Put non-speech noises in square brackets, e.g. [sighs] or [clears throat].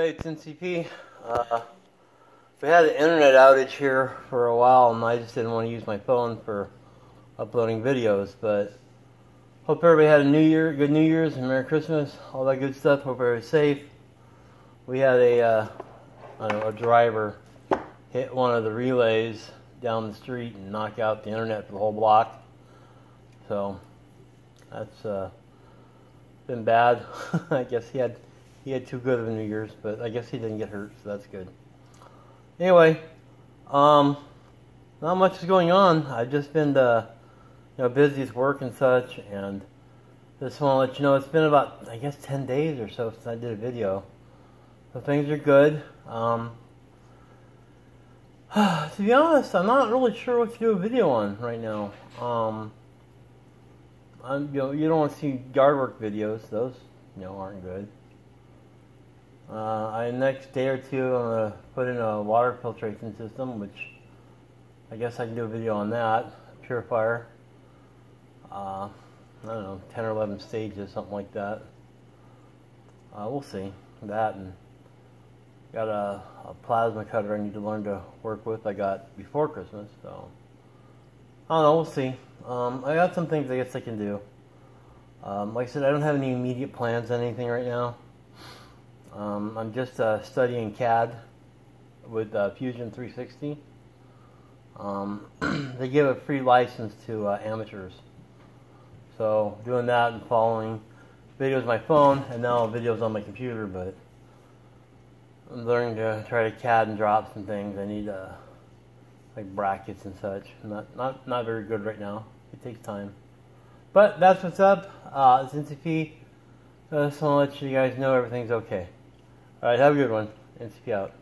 Hey, it's NCP. Uh, we had an internet outage here for a while, and I just didn't want to use my phone for uploading videos. But hope everybody had a New Year, good New Year's, and Merry Christmas, all that good stuff. Hope everybody's safe. We had a, uh, know, a driver hit one of the relays down the street and knock out the internet for the whole block. So that's uh, been bad. [laughs] I guess he had he had too good of a New Year's, but I guess he didn't get hurt, so that's good. Anyway, um, not much is going on. I've just been uh, you know busy with work and such, and just want to let you know it's been about I guess ten days or so since I did a video. So things are good. Um, [sighs] to be honest, I'm not really sure what to do a video on right now. Um, I'm, you know, you don't want to see yard work videos; those, you know, aren't good. Uh, I next day or two, I'm gonna put in a water filtration system, which I guess I can do a video on that. Purifier. Uh, I don't know, 10 or 11 stages, something like that. Uh, we'll see. That and got a, a, plasma cutter I need to learn to work with. I got before Christmas, so I don't know. We'll see. Um, I got some things I guess I can do. Um, like I said, I don't have any immediate plans anything right now. Um, I'm just uh, studying CAD with uh, Fusion 360. Um, [clears throat] they give a free license to uh, amateurs. So doing that and following videos on my phone and now videos on my computer, but I'm learning to try to CAD and drop some things. I need uh, like brackets and such. Not not not very good right now. It takes time. But that's what's up. Uh, it's NCP. Just want to let you guys know everything's okay. Alright, have a good one. NCP out.